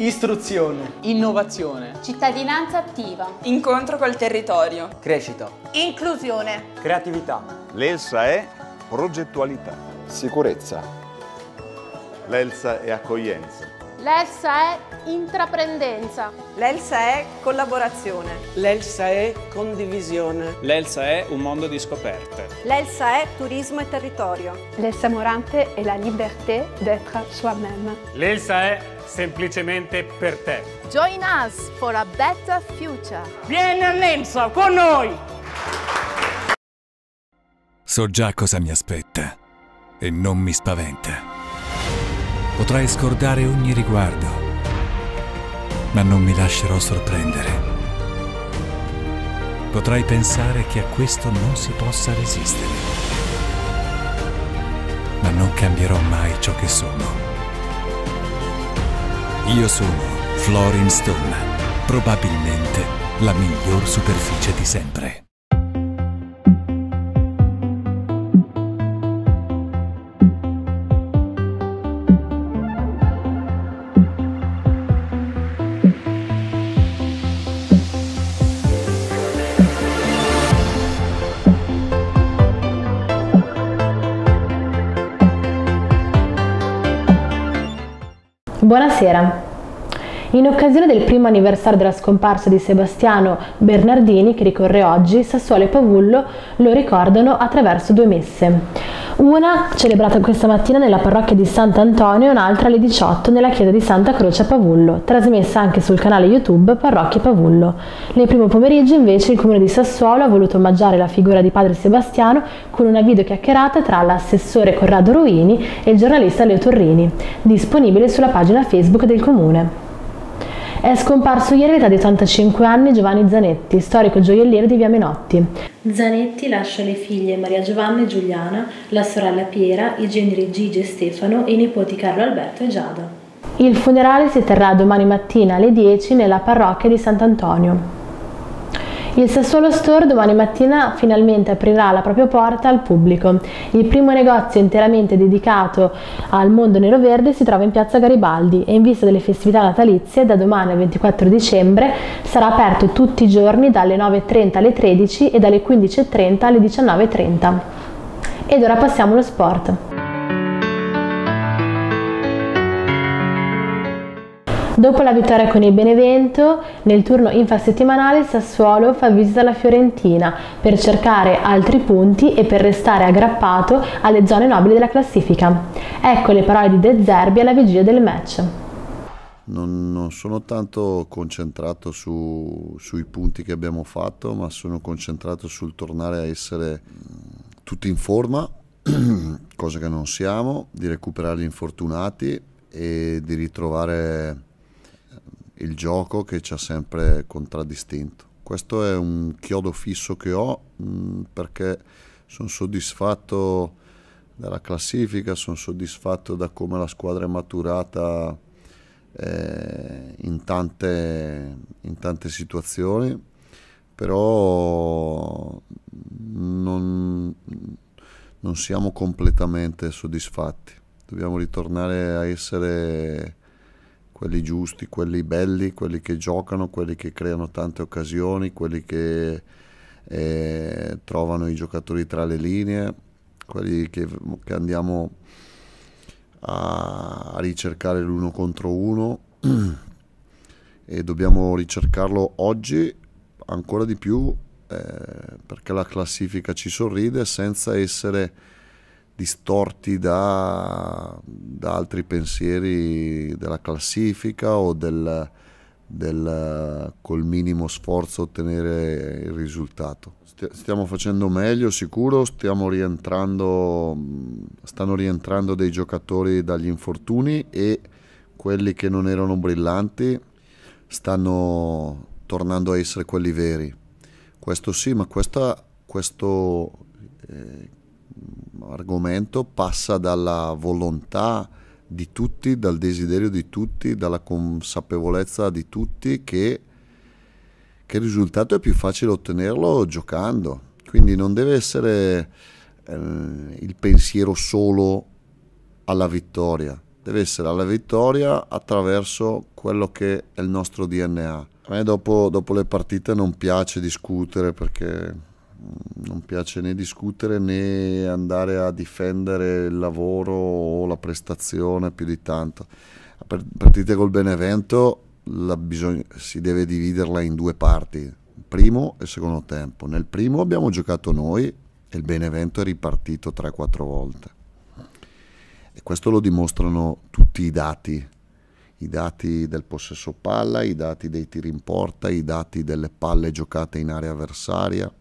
Istruzione. Innovazione. Cittadinanza attiva. Incontro col territorio. Crescita. Inclusione. Creatività. L'ELSA è progettualità. Sicurezza. L'ELSA è accoglienza. L'ELSA è intraprendenza. L'ELSA è collaborazione. L'ELSA è condivisione. L'ELSA è un mondo di scoperte. L'ELSA è turismo e territorio. L'ELSA morante è la liberté d'être soi-même. L'ELSA è semplicemente per te. Join us for a better future. Vieni all'ELSA con noi! So già cosa mi aspetta e non mi spaventa. Potrai scordare ogni riguardo, ma non mi lascerò sorprendere. Potrai pensare che a questo non si possa resistere, ma non cambierò mai ciò che sono. Io sono Florin Stone, probabilmente la miglior superficie di sempre. Buonasera. In occasione del primo anniversario della scomparsa di Sebastiano Bernardini, che ricorre oggi, Sassuolo e Pavullo lo ricordano attraverso due messe. Una celebrata questa mattina nella parrocchia di Sant'Antonio e un'altra alle 18 nella chiesa di Santa Croce a Pavullo, trasmessa anche sul canale YouTube Parrocchia Pavullo. Nel primo pomeriggio invece il comune di Sassuolo ha voluto omaggiare la figura di padre Sebastiano con una videochiacchierata tra l'assessore Corrado Ruini e il giornalista Leo Torrini, disponibile sulla pagina Facebook del comune. È scomparso ieri all'età di 85 anni Giovanni Zanetti, storico gioielliero di Via Menotti. Zanetti lascia le figlie Maria Giovanna e Giuliana, la sorella Piera, i generi Gigi e Stefano e i nipoti Carlo Alberto e Giada. Il funerale si terrà domani mattina alle 10 nella parrocchia di Sant'Antonio. Il Sassuolo Store domani mattina finalmente aprirà la propria porta al pubblico. Il primo negozio interamente dedicato al mondo nero-verde si trova in piazza Garibaldi e in vista delle festività natalizie da domani al 24 dicembre sarà aperto tutti i giorni dalle 9.30 alle 13 e dalle 15.30 alle 19.30. Ed ora passiamo allo sport. Dopo la vittoria con il Benevento, nel turno infrasettimanale il Sassuolo fa visita alla Fiorentina per cercare altri punti e per restare aggrappato alle zone nobili della classifica. Ecco le parole di De Zerbi alla vigilia del match. Non, non sono tanto concentrato su, sui punti che abbiamo fatto, ma sono concentrato sul tornare a essere tutti in forma, cosa che non siamo, di recuperare gli infortunati e di ritrovare il gioco che ci ha sempre contraddistinto. Questo è un chiodo fisso che ho mh, mm, perché sono soddisfatto della classifica, sono soddisfatto da come la squadra è maturata eh, in, tante, in tante situazioni, però non, non siamo completamente soddisfatti. Dobbiamo ritornare a essere quelli giusti, quelli belli, quelli che giocano, quelli che creano tante occasioni, quelli che eh, trovano i giocatori tra le linee, quelli che, che andiamo a, a ricercare l'uno contro uno. E dobbiamo ricercarlo oggi ancora di più eh, perché la classifica ci sorride senza essere distorti da, da altri pensieri della classifica o del, del col minimo sforzo ottenere il risultato. Stiamo facendo meglio, sicuro, stiamo rientrando, stanno rientrando dei giocatori dagli infortuni e quelli che non erano brillanti stanno tornando a essere quelli veri. Questo sì, ma questa, questo eh, argomento passa dalla volontà di tutti, dal desiderio di tutti, dalla consapevolezza di tutti che, che il risultato è più facile ottenerlo giocando. Quindi non deve essere eh, il pensiero solo alla vittoria, deve essere la vittoria attraverso quello che è il nostro DNA. A me dopo, dopo le partite non piace discutere perché non piace né discutere né andare a difendere il lavoro o la prestazione più di tanto. Partite col Benevento bisogna, si deve dividerla in due parti, primo e secondo tempo. Nel primo abbiamo giocato noi e il Benevento è ripartito 3-4 volte. E questo lo dimostrano tutti i dati, i dati del possesso palla, i dati dei tiri in porta, i dati delle palle giocate in area avversaria,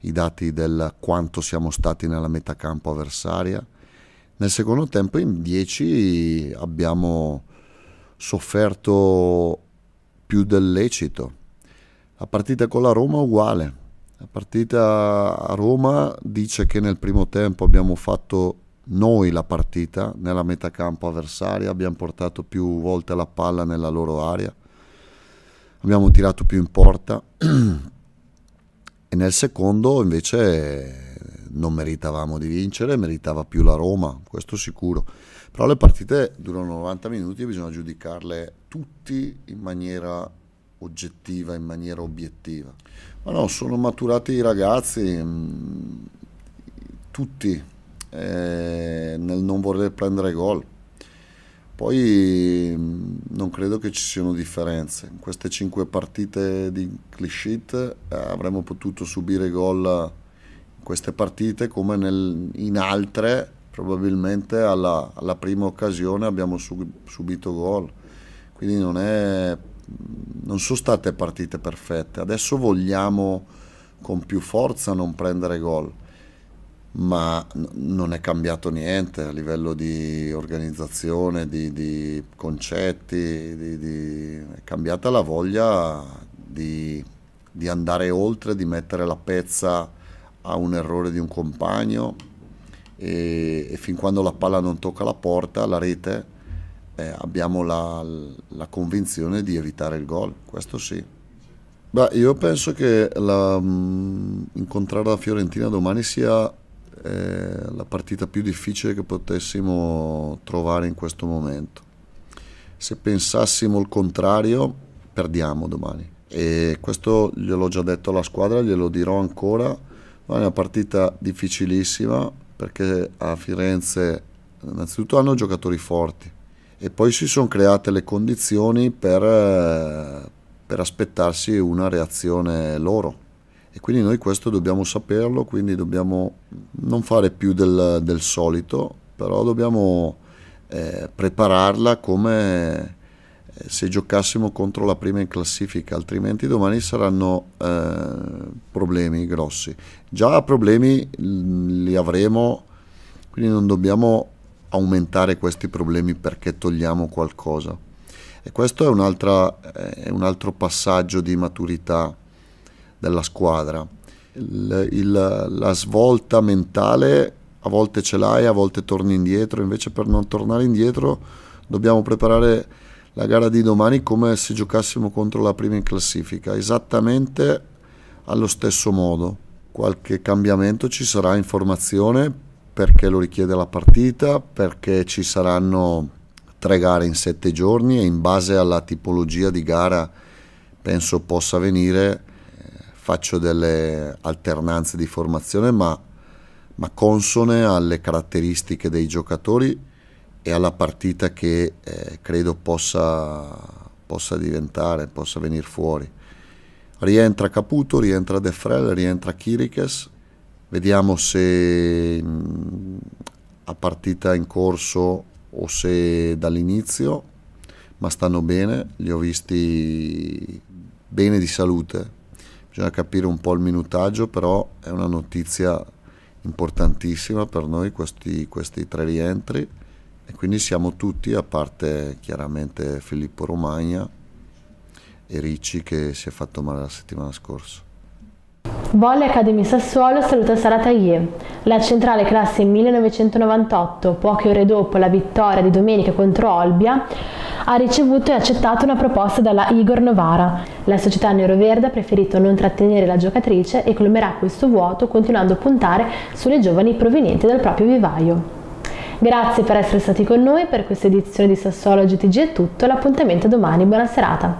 i dati del quanto siamo stati nella metacampo avversaria. Nel secondo tempo in 10 abbiamo sofferto più del lecito. La partita con la Roma è uguale. La partita a Roma dice che nel primo tempo abbiamo fatto noi la partita nella metacampo avversaria, abbiamo portato più volte la palla nella loro area, abbiamo tirato più in porta e nel secondo invece non meritavamo di vincere, meritava più la Roma, questo sicuro. Però le partite durano 90 minuti e bisogna giudicarle tutti in maniera oggettiva, in maniera obiettiva. Ma no, sono maturati i ragazzi, mm, tutti, eh, nel non voler prendere gol. Poi mm, non credo che ci siano differenze. In queste cinque partite di clean eh, avremmo potuto subire gol in queste partite come nel, in altre probabilmente alla, alla prima occasione abbiamo subito gol. Quindi non, è, non sono state partite perfette. Adesso vogliamo con più forza non prendere gol ma non è cambiato niente a livello di organizzazione, di, di concetti, di, di... è cambiata la voglia di, andare oltre, di mettere la pezza a un errore di un compagno e, e fin quando la palla non tocca la porta, la rete, eh, abbiamo la, la convinzione di evitare il gol, questo sì. Beh, io penso che la, mh, incontrare la Fiorentina domani sia eh, la partita più difficile che potessimo trovare in questo momento. Se pensassimo il contrario, perdiamo domani. E questo gliel'ho già detto alla squadra, glielo dirò ancora. Ma è una partita difficilissima perché a Firenze innanzitutto hanno giocatori forti e poi si sono create le condizioni per, eh, per aspettarsi una reazione loro e quindi noi questo dobbiamo saperlo, quindi dobbiamo non fare più del, del solito, però dobbiamo eh, prepararla come eh, se giocassimo contro la prima in classifica, altrimenti domani saranno eh, problemi grossi. Già problemi li avremo, quindi non dobbiamo aumentare questi problemi perché togliamo qualcosa. E questo è un, è un altro passaggio di maturità della squadra. Il, il, la svolta mentale a volte ce l'hai, a volte torni indietro, invece per non tornare indietro dobbiamo preparare la gara di domani come se giocassimo contro la prima in classifica, esattamente allo stesso modo. Qualche cambiamento ci sarà in formazione perché lo richiede la partita, perché ci saranno tre gare in sette giorni e in base alla tipologia di gara penso possa venire faccio delle alternanze di formazione ma, ma consone alle caratteristiche dei giocatori e alla partita che eh, credo possa, possa diventare, possa venire fuori. Rientra Caputo, rientra De Frel, rientra Kirikes, vediamo se mh, a partita in corso o se dall'inizio, ma stanno bene, li ho visti bene di salute, bisogna capire un po' il minutaggio, però è una notizia importantissima per noi questi, questi tre rientri e quindi siamo tutti, a parte chiaramente Filippo Romagna e Ricci che si è fatto male la settimana scorsa. Volley Academy Sassuolo saluta Sara Taglier. La centrale classe 1998, poche ore dopo la vittoria di domenica contro Olbia, ha ricevuto e accettato una proposta dalla Igor Novara. La società neroverde ha preferito non trattenere la giocatrice e colmerà questo vuoto continuando a puntare sulle giovani provenienti dal proprio vivaio. Grazie per essere stati con noi per questa edizione di Sassuolo GTG è tutto, l'appuntamento domani, buona serata.